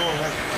Gel Marcus, go ahead.